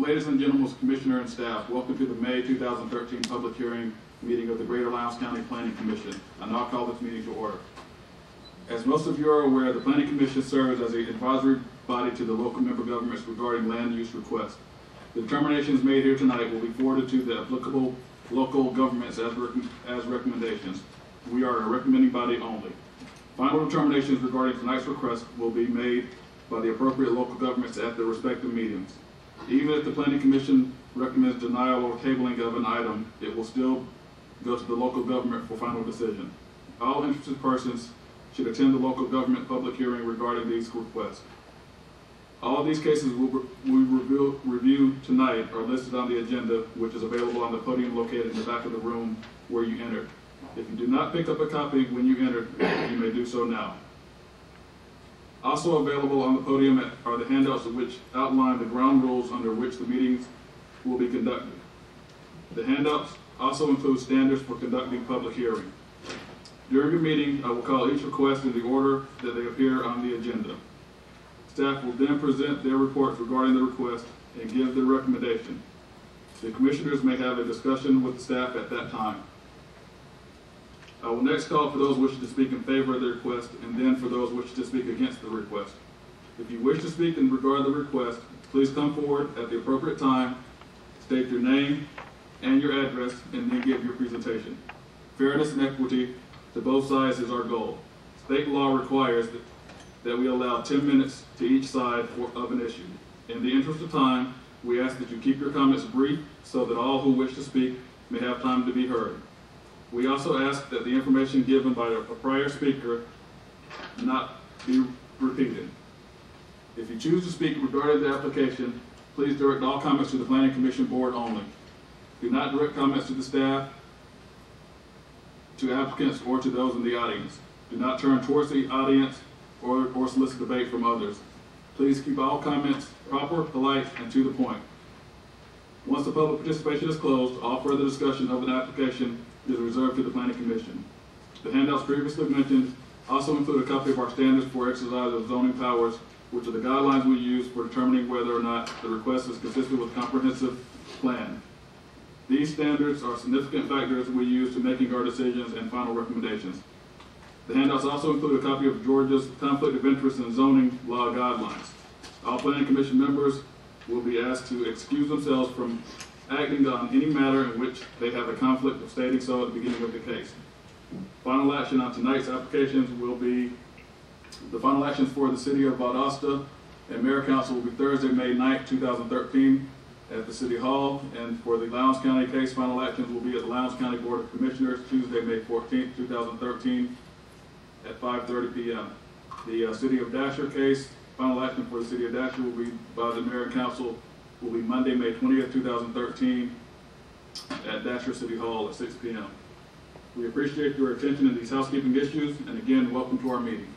Ladies and gentlemen, Commissioner and staff, welcome to the May 2013 public hearing meeting of the Greater Lowndes County Planning Commission. I now call this meeting to order. As most of you are aware, the Planning Commission serves as an advisory body to the local member governments regarding land use requests. The determinations made here tonight will be forwarded to the applicable local governments as, rec- as recommendations. We are a recommending body only. Final determinations regarding tonight's request will be made by the appropriate local governments at their respective meetings. Even if the planning commission recommends denial or tabling of an item, it will still go to the local government for final decision. All interested persons should attend the local government public hearing regarding these requests. All these cases we review, review tonight are listed on the agenda, which is available on the podium located in the back of the room where you entered. If you do not pick up a copy when you entered, you may do so now. Also available on the podium are the handouts which outline the ground rules under which the meetings will be conducted. The handouts also include standards for conducting public hearing. During the meeting, I will call each request in the order that they appear on the agenda. Staff will then present their reports regarding the request and give their recommendation. The commissioners may have a discussion with the staff at that time. I will next call for those wishing to speak in favor of the request and then for those wishing to speak against the request. If you wish to speak in regard to the request, please come forward at the appropriate time, state your name and your address, and then give your presentation. Fairness and equity to both sides is our goal. State law requires that, that we allow 10 minutes to each side for, of an issue. In the interest of time, we ask that you keep your comments brief so that all who wish to speak may have time to be heard. We also ask that the information given by a prior speaker not be repeated. If you choose to speak regarding the application, please direct all comments to the Planning Commission Board only. Do not direct comments to the staff, to applicants, or to those in the audience. Do not turn towards the audience or, or solicit debate from others. Please keep all comments proper, polite, and to the point. Once the public participation is closed, all further discussion of an application is reserved to the planning commission. The handouts previously mentioned also include a copy of our standards for exercise of zoning powers, which are the guidelines we use for determining whether or not the request is consistent with comprehensive plan. These standards are significant factors we use to making our decisions and final recommendations. The handouts also include a copy of Georgia's conflict of interest and zoning law guidelines. All planning commission members will be asked to excuse themselves from acting on any matter in which they have a conflict of stating so at the beginning of the case. Final action on tonight's applications will be, the final actions for the city of Valdosta and mayor council will be Thursday, May 9th, 2013 at the city hall. And for the Lowndes County case, final actions will be at the Lowndes County Board of Commissioners Tuesday, May 14th, 2013 at 5:30 PM. The uh, city of Dasher case, final action for the city of Dasher will be by the mayor and council will be Monday, May 20th, 2013 at Dasher City Hall at 6 PM. We appreciate your attention in these housekeeping issues, and again, welcome to our meeting.